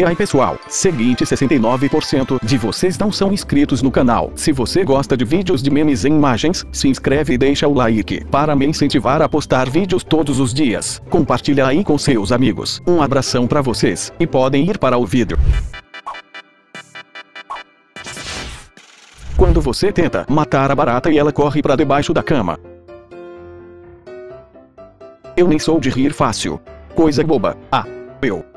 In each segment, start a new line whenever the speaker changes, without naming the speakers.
E aí pessoal, seguinte 69% de vocês não são inscritos no canal. Se você gosta de vídeos de memes em imagens, se inscreve e deixa o like, para me incentivar a postar vídeos todos os dias. Compartilha aí com seus amigos. Um abração pra vocês, e podem ir para o vídeo. Quando você tenta matar a barata e ela corre para debaixo da cama. Eu nem sou de rir fácil. Coisa boba. Ah, eu.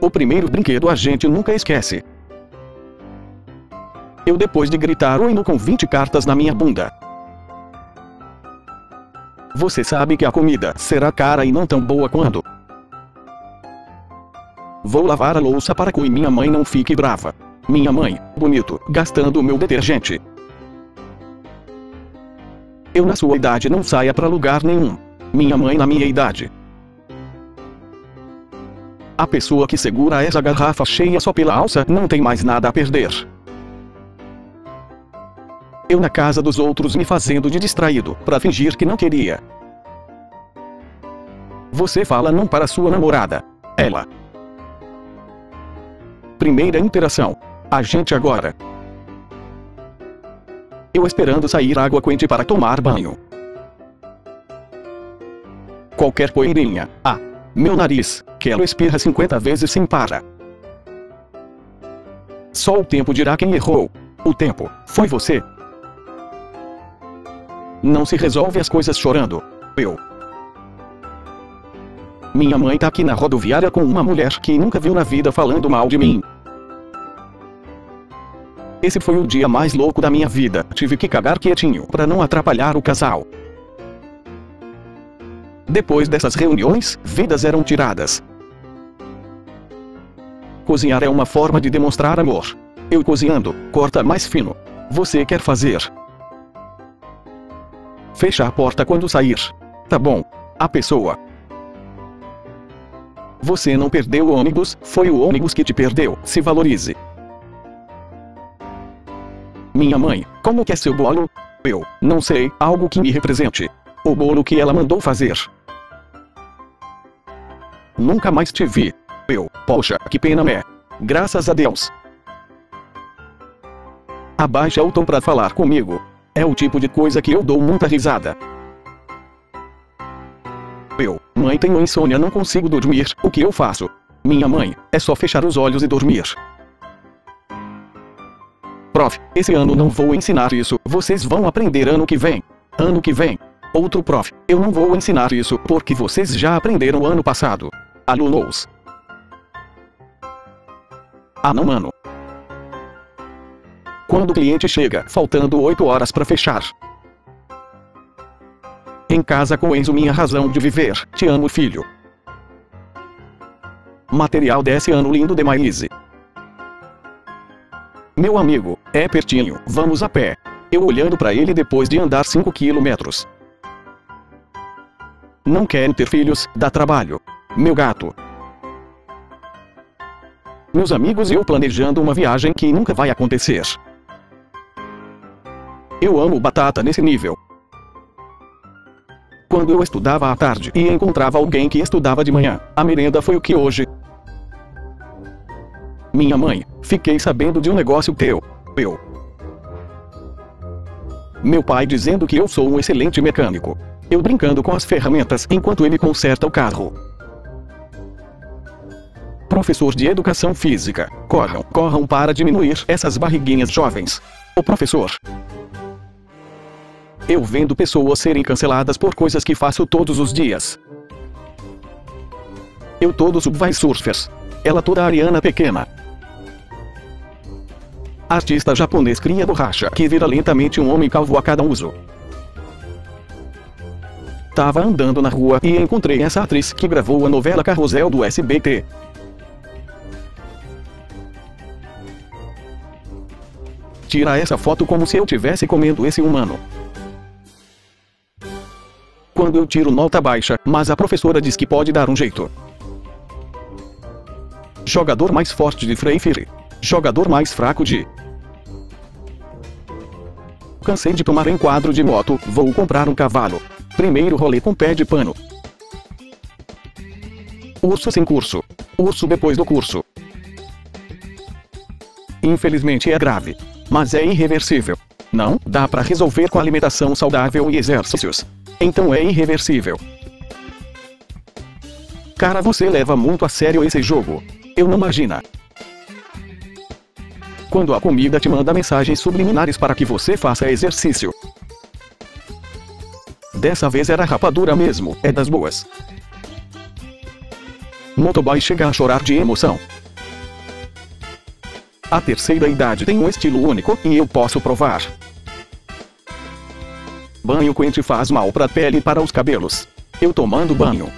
O primeiro brinquedo a gente nunca esquece. Eu depois de gritar o hino com 20 cartas na minha bunda. Você sabe que a comida será cara e não tão boa quando. Vou lavar a louça para que minha mãe não fique brava. Minha mãe, bonito, gastando meu detergente. Eu na sua idade não saia para lugar nenhum. Minha mãe na minha idade. A pessoa que segura essa garrafa cheia só pela alça não tem mais nada a perder. Eu na casa dos outros me fazendo de distraído, para fingir que não queria. Você fala não para sua namorada. Ela. Primeira interação. A gente agora. Eu esperando sair água quente para tomar banho. Qualquer poeirinha. Ah. Meu nariz, que ela espirra 50 vezes sem para. Só o tempo dirá quem errou. O tempo, foi você. Não se resolve as coisas chorando. Eu. Minha mãe tá aqui na rodoviária com uma mulher que nunca viu na vida falando mal de mim. Esse foi o dia mais louco da minha vida. Tive que cagar quietinho para não atrapalhar o casal. Depois dessas reuniões, vidas eram tiradas. Cozinhar é uma forma de demonstrar amor. Eu cozinhando, corta mais fino. Você quer fazer? Fecha a porta quando sair. Tá bom. A pessoa. Você não perdeu o ônibus, foi o ônibus que te perdeu. Se valorize. Minha mãe, como que é seu bolo? Eu, não sei, algo que me represente. O bolo que ela mandou fazer. Nunca mais te vi. Eu, poxa, que pena né? Graças a Deus. Abaixa o tom pra falar comigo. É o tipo de coisa que eu dou muita risada. Eu, mãe tenho insônia não consigo dormir, o que eu faço? Minha mãe, é só fechar os olhos e dormir. Prof, esse ano não vou ensinar isso, vocês vão aprender ano que vem. Ano que vem. Outro prof, eu não vou ensinar isso porque vocês já aprenderam ano passado alunos. Ah não mano. Quando o cliente chega, faltando 8 horas para fechar. Em casa com Enzo minha razão de viver, te amo filho. Material desse ano lindo demais. Meu amigo, é pertinho, vamos a pé. Eu olhando para ele depois de andar 5 quilômetros. Não quero ter filhos, dá trabalho. Meu gato. Meus amigos e eu planejando uma viagem que nunca vai acontecer. Eu amo batata nesse nível. Quando eu estudava à tarde e encontrava alguém que estudava de manhã, a merenda foi o que hoje. Minha mãe, fiquei sabendo de um negócio teu. Eu. Meu pai dizendo que eu sou um excelente mecânico. Eu brincando com as ferramentas enquanto ele conserta o carro professor de educação física. Corram, corram para diminuir essas barriguinhas jovens. O professor. Eu vendo pessoas serem canceladas por coisas que faço todos os dias. Eu todo subway surfers. Ela toda ariana pequena. Artista japonês cria borracha que vira lentamente um homem calvo a cada uso. Tava andando na rua e encontrei essa atriz que gravou a novela Carrossel do SBT. Tira essa foto como se eu tivesse comendo esse humano. Quando eu tiro nota baixa, mas a professora diz que pode dar um jeito. Jogador mais forte de Freire. Jogador mais fraco de. Cansei de tomar enquadro de moto, vou comprar um cavalo. Primeiro rolê com pé de pano. Urso sem curso. Urso depois do curso. Infelizmente é grave. Mas é irreversível. Não, dá para resolver com alimentação saudável e exercícios. Então é irreversível. Cara, você leva muito a sério esse jogo. Eu não imagina. Quando a comida te manda mensagens subliminares para que você faça exercício. Dessa vez era rapadura mesmo, é das boas. Motoboy chega a chorar de emoção. A terceira idade tem um estilo único e eu posso provar. Banho quente faz mal para a pele e para os cabelos. Eu tomando banho.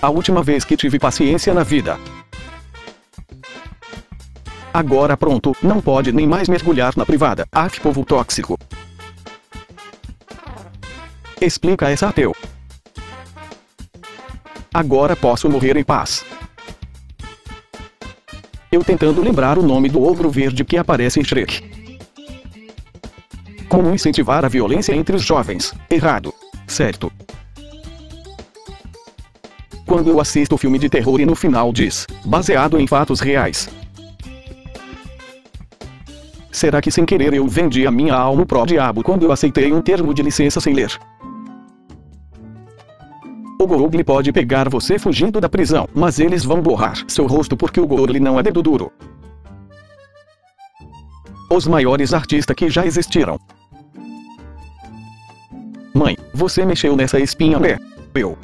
A última vez que tive paciência na vida. Agora pronto, não pode nem mais mergulhar na privada. Ah, povo tóxico. Explica essa ateu. Agora posso morrer em paz. Eu tentando lembrar o nome do ogro verde que aparece em Shrek. Como incentivar a violência entre os jovens? Errado. Certo. Quando eu assisto filme de terror e no final diz, baseado em fatos reais. Será que sem querer eu vendi a minha alma pro diabo quando eu aceitei um termo de licença sem ler? O Gorogli pode pegar você fugindo da prisão, mas eles vão borrar seu rosto porque o Gorogli não é dedo duro. Os maiores artistas que já existiram. Mãe, você mexeu nessa espinha, né? Eu.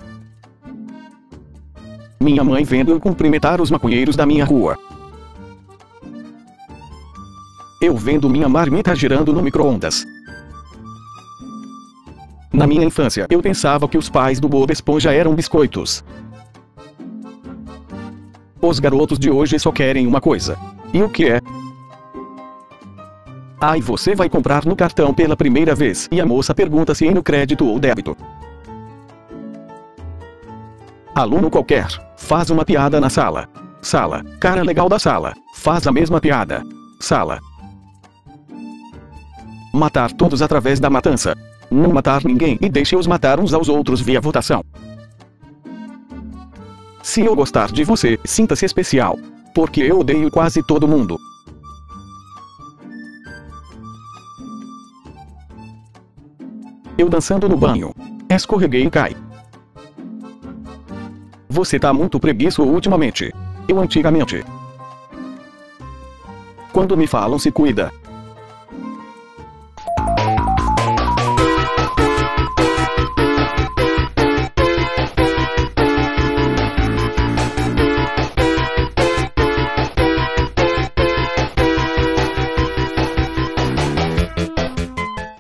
Minha mãe vendo eu cumprimentar os maconheiros da minha rua. Eu vendo minha marmita girando no micro-ondas. Na minha infância, eu pensava que os pais do Bob Esponja eram biscoitos. Os garotos de hoje só querem uma coisa. E o que é? Ai, você vai comprar no cartão pela primeira vez e a moça pergunta se é no crédito ou débito. Aluno qualquer, faz uma piada na sala. Sala, cara legal da sala, faz a mesma piada. Sala. Matar todos através da matança. Não matar ninguém e deixe-os matar uns aos outros via votação. Se eu gostar de você, sinta-se especial. Porque eu odeio quase todo mundo. Eu dançando no banho. Escorreguei e cai. Você tá muito preguiço ultimamente. Eu antigamente. Quando me falam se cuida,